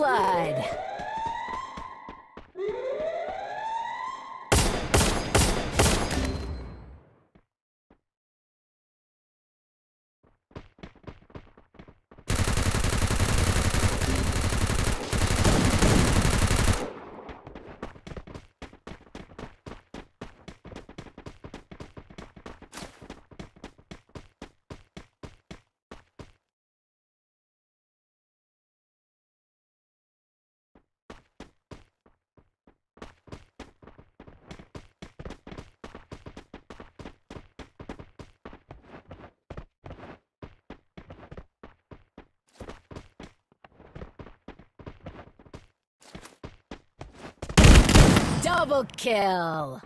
Blood. Double kill!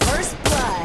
First blood.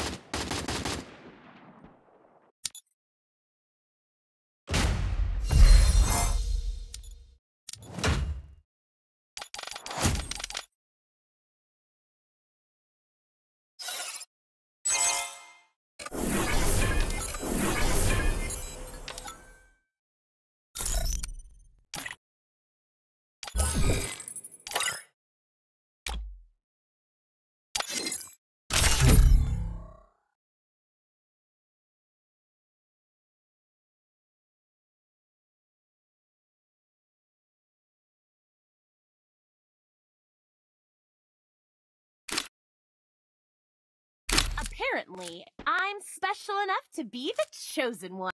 Apparently, I'm special enough to be the chosen one.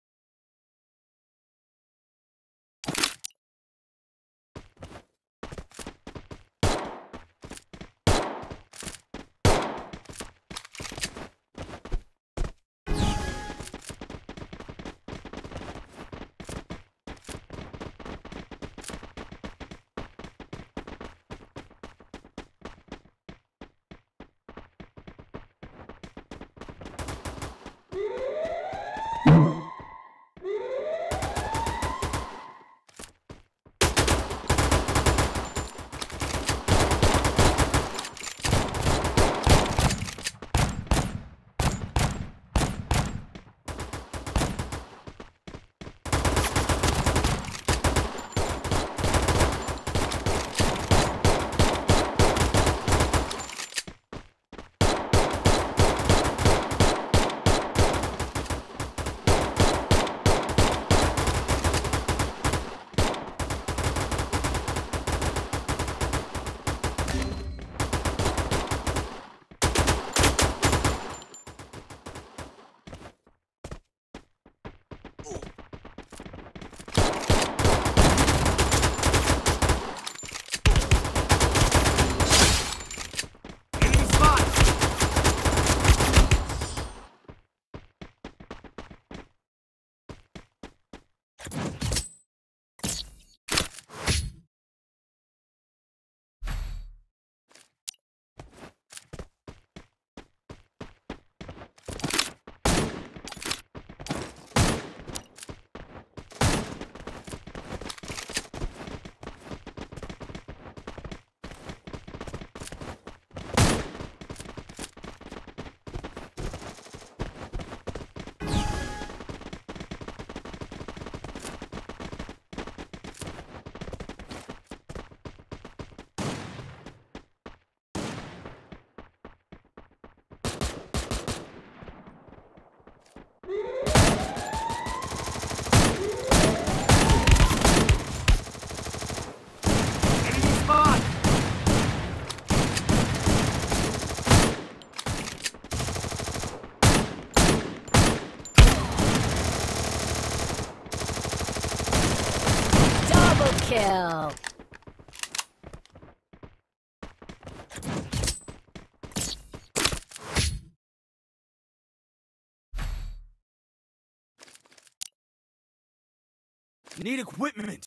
Need equipment.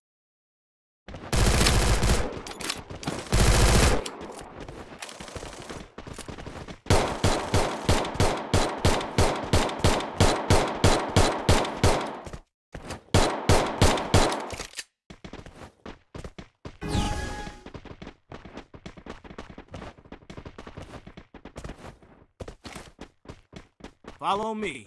Follow me.